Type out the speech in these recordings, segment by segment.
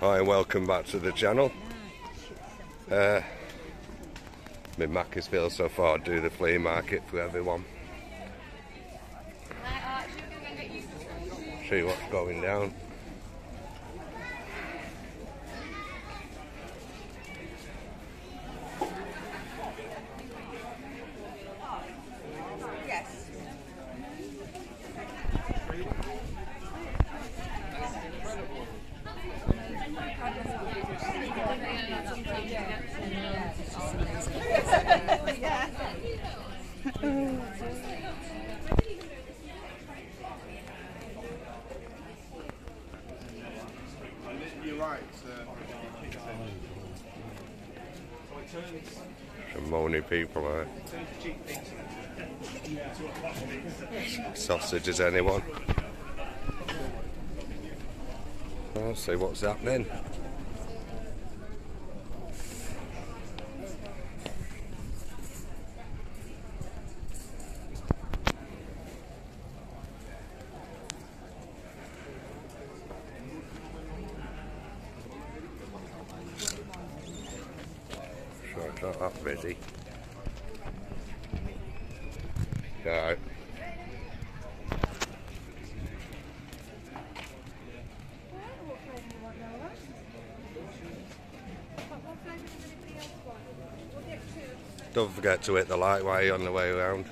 Hi and welcome back to the channel. Uh, in Macclesfield so far I do the Treacle market for everyone. See what's going down. Some moany people there. Sausages, anyone? I'll see what's happening. Sure, it's not that busy. Don't forget to hit the light while on the way around.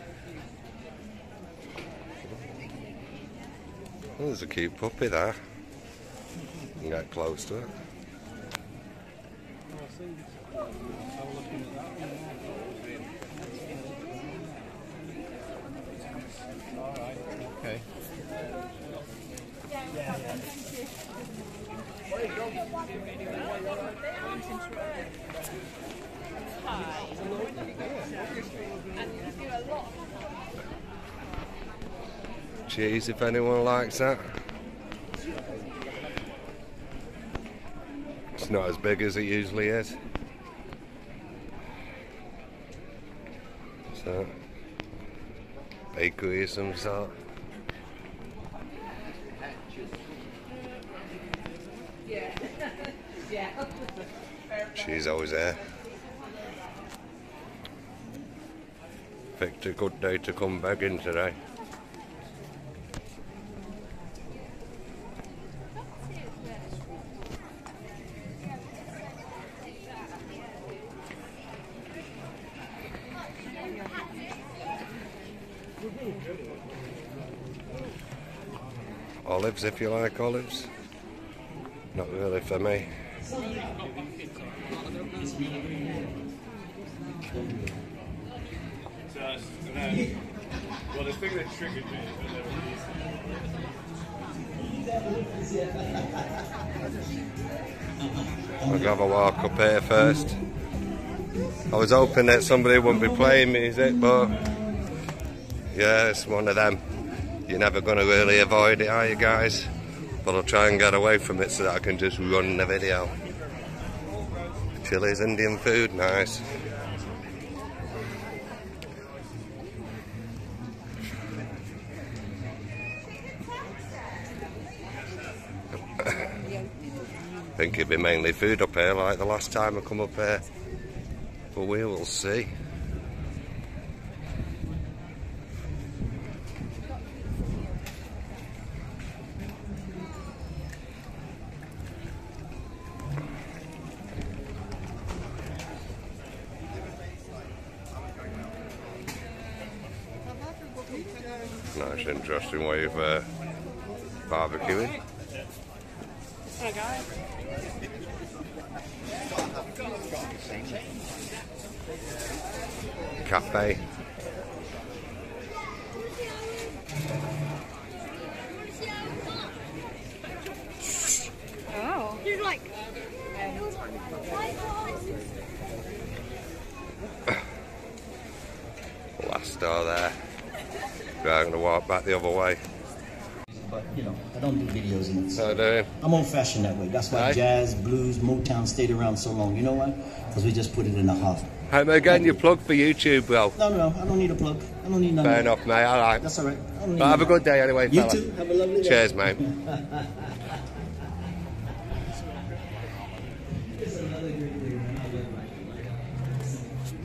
Oh, there's a cute puppy there. You can get close to it. Oh, Okay. Cheese if anyone likes that. It's not as big as it usually is. So, bakery of some sort. She's always there. Picked a good day to come back in today. Olives if you like olives. Not really for me. Well, the thing that triggered me is I'll have a walk up here first. I was hoping that somebody wouldn't be playing music, but yeah, it's one of them. You're never going to really avoid it, are you guys? But I'll try and get away from it so that I can just run the video. Chili's Indian food, nice. I think it'd be mainly food up here like the last time I come up here. But we will see. Nice, interesting way of uh, barbecuing. Cafe. Oh. You're like. Last star there. Right, I'm going to walk back the other way. But you know, I don't do videos in it. How doing? I'm old fashioned that way. That's why Aye. jazz, blues, Motown stayed around so long. You know why? Because we just put it in the heart. Am I getting your plug for YouTube, bro? No, no. I don't need a plug. I don't need none Fair enough, mate. All right. That's all right. I don't need But have a good day anyway. You fella. too. Have a lovely day. Cheers, mate.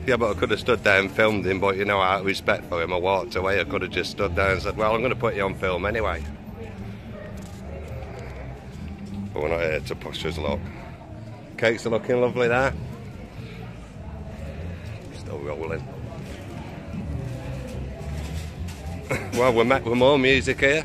Yeah, but I could have stood there and filmed him, but you know, out of respect for him, I walked away. I could have just stood there and said, well, I'm going to put you on film anyway. But we're not here to push us look. Cakes are looking lovely there. Still rolling. well, we're met with more music here.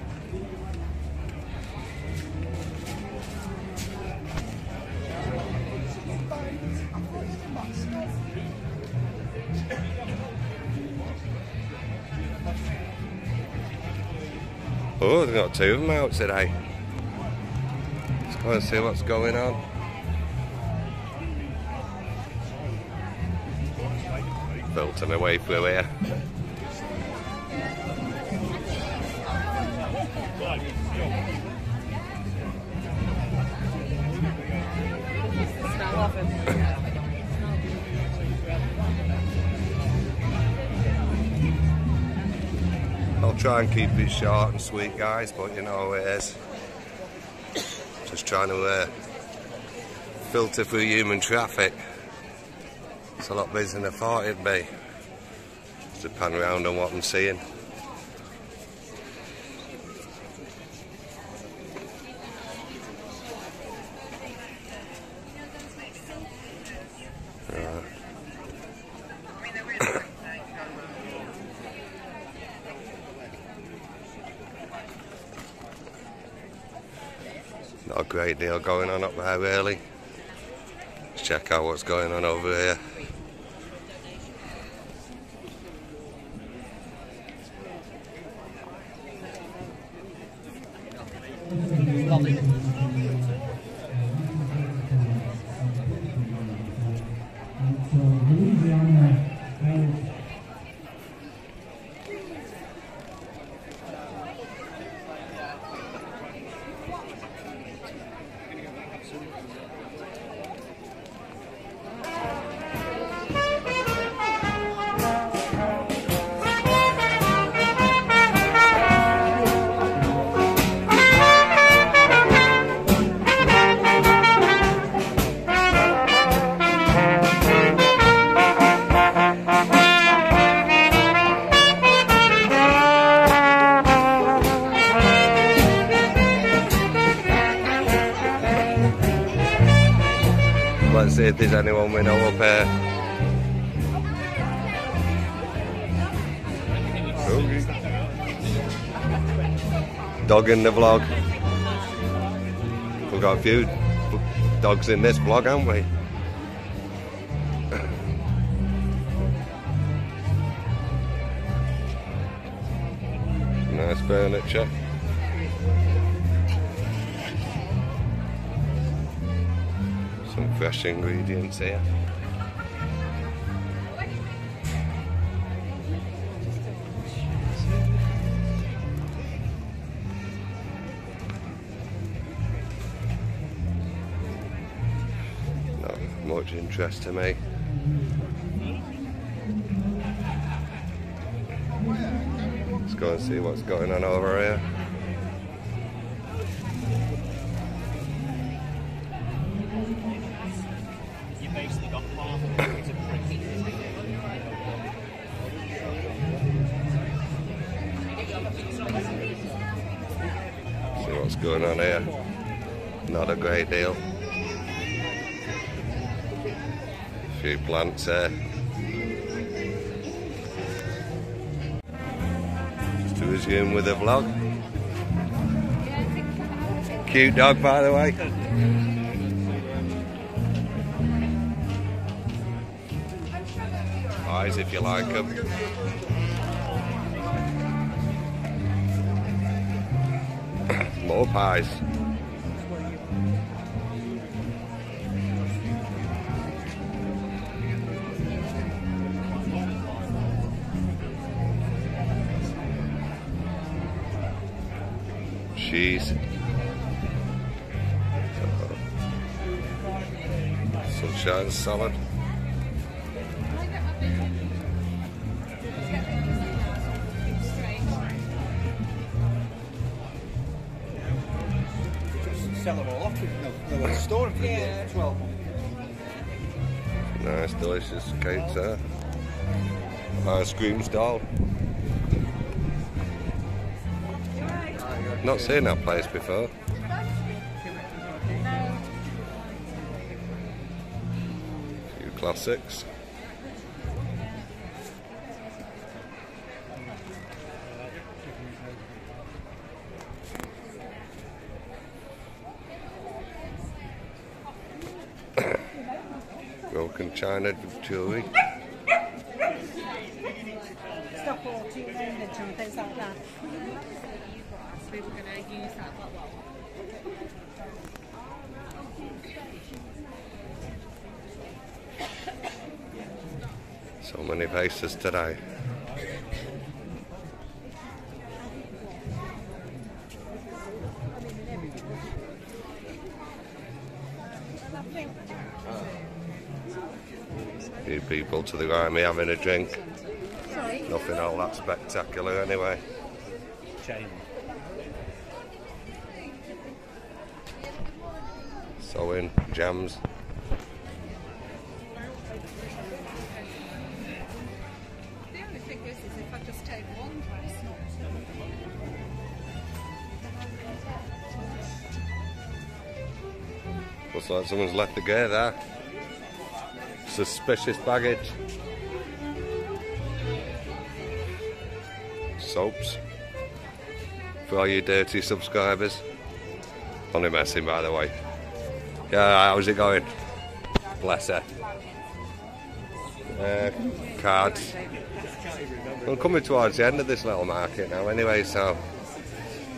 Oh, they've got two of them out today. Let's go and see what's going on. Filter my way through here. I'll try and keep it short and sweet, guys, but you know it is. Just trying to uh, filter through human traffic. It's a lot busier than I thought it'd be. Just to pan around on what I'm seeing. A great deal going on up there really. Let's check out what's going on over here. Dog in the vlog. We've got a few dogs in this vlog, haven't we? Nice furniture. Some fresh ingredients here. Interest to me. Let's go and see what's going on over here. See what's going on here. Not a great deal. A few plants there. Just to resume with the vlog. Cute dog, by the way. Eyes if you like them. More pies. Cheese. Sunshine salad. Sell them all off. No, no, store them for yeah. 12 months. Nice, delicious cakes there. ice cream stall. Not seen that place before. Few classics. Broken china jewellery. Stop all moments and things like that. We were going to use that bottle. So many faces today. Few people to the right me having a drink. Nothing all that spectacular anyway. Chain. Sewing, jams. The only thing is, is if I just take one dress, Looks like someone's left the gate there. Suspicious baggage. Soaps. For all you dirty subscribers. Only messing by the way. Yeah, how's it going? Bless her. Uh, cards. We're coming towards the end of this little market now anyway, so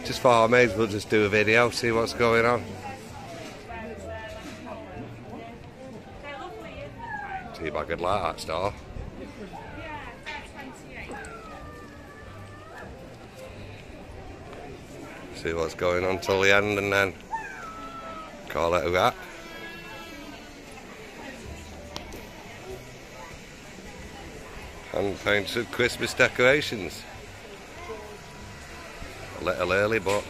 just thought I may as well just do a video, see what's going on. See if I could like that. See what's going on till the end and then call it a wrap. Hand painted Christmas decorations. A little early, but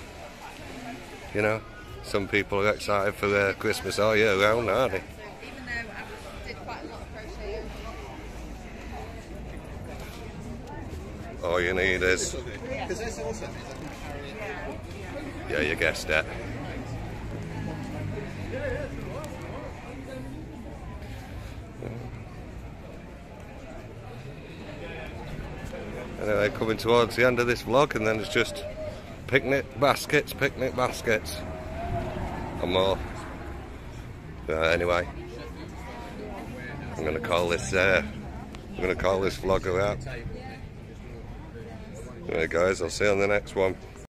you know, some people are excited for uh, Christmas all year round, aren't they? even though I did quite a lot of crochet over All you need is, Because there's also yeah, you guessed it. Anyway, coming towards the end of this vlog, and then it's just picnic baskets, picnic baskets, and more. Uh, anyway, I'm gonna call this. Uh, I'm gonna call this vlog wrap. Anyway, guys, I'll see you on the next one.